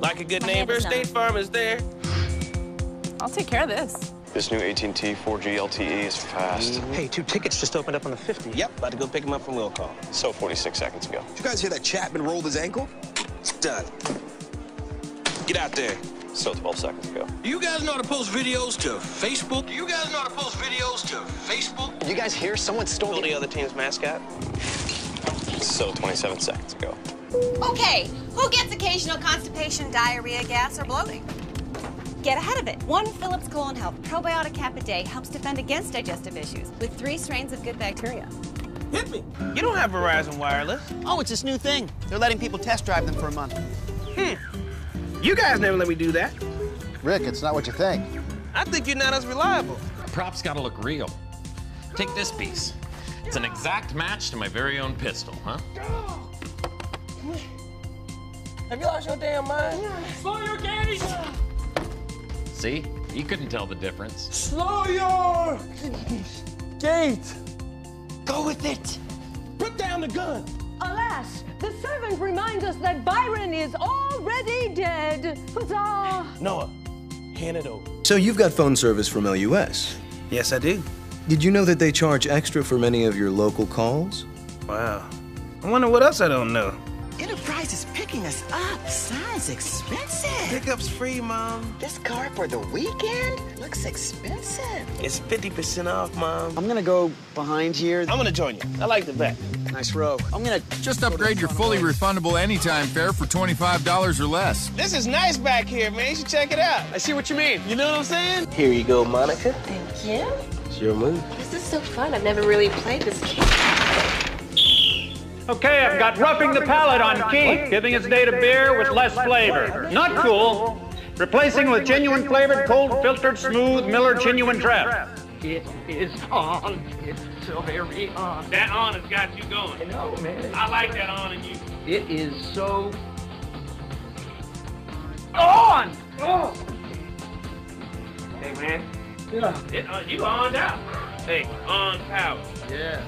Like a good My neighbor, hand is numb. State Farm is there. I'll take care of this. This new AT&T 4G LTE is fast. Mm-hmm. Hey, two tickets just opened up on the 50. Yep, about to go pick him up from will call. So 46 seconds ago. Did you guys hear that Chapman rolled his ankle? It's done. Get out there. So 12 seconds ago. You guys know how to post videos to Facebook? You guys know how to post videos to Facebook? You guys hear someone stole the other team's mascot. So 27 seconds ago. Okay, who gets occasional constipation, diarrhea, gas, or bloating? Get ahead of it. One Phillips Colon Health probiotic cap a day helps defend against digestive issues with three strains of good bacteria. Hit me. You don't have Verizon Wireless. Oh, it's this new thing. They're letting people test drive them for a month. Hmm. You guys never let me do that. Rick, it's not what you think. I think you're not as reliable. Props gotta look real. Take this piece. It's an exact match to my very own pistol, huh? Have you lost your damn mind? Slow your gaze! See? You couldn't tell the difference. Slow your gait! Go with it. Put down the gun. Alas, the servant reminds us that Byron is already dead. Huzzah! Noah, hand it over. So you've got phone service from LUS. Yes, I do. Did you know that they charge extra for many of your local calls? Wow. I wonder what else I don't know. Enterprise is picking us up. Sounds expensive. Pickup's free, Mom. This car for the weekend looks expensive. It's 50% off, Mom. I'm gonna go behind here. I'm gonna join you. I like the back. Nice row. I'm gonna Just upgrade your fully refundable anytime fare for $25 or less. This is nice back here, man. You should check it out. I see what you mean. You know what I'm saying? Here you go, Monica. Thank you. It's your move. This is so fun. I've never really played this game. Okay, I've got roughing the palate on Keith, giving his date of beer with less flavor. Not cool. Replacing with genuine flavored, cold filtered, smooth Miller Genuine Draft. It is on. It's so very on. That on has got you going. I know, man. I like that on in you. It is so on. Oh. Hey, man. Yeah. It, uh, you on out. Hey, on power. Yeah.